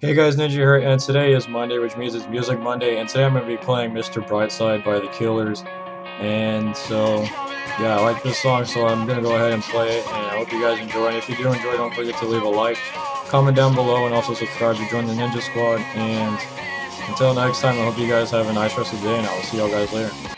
Hey guys, Ninja here, and today is Monday, which means it's Music Monday, and today I'm going to be playing Mr. Brightside by The Killers, and so, yeah, I like this song, so I'm going to go ahead and play it, and I hope you guys enjoy, and if you do enjoy, don't forget to leave a like, comment down below, and also subscribe to join the Ninja Squad, and until next time, I hope you guys have a nice rest of the day, and I will see y'all guys later.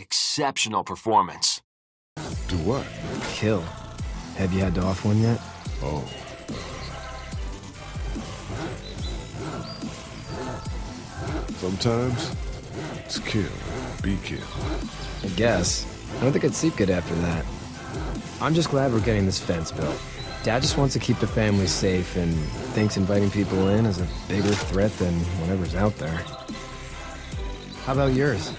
Exceptional performance. Do what? Kill. Have you had to off one yet? Oh. Sometimes it's kill, be killed. I guess. I don't think I'd sleep good after that. I'm just glad we're getting this fence built. Dad just wants to keep the family safe and thinks inviting people in is a bigger threat than whatever's out there. How about yours?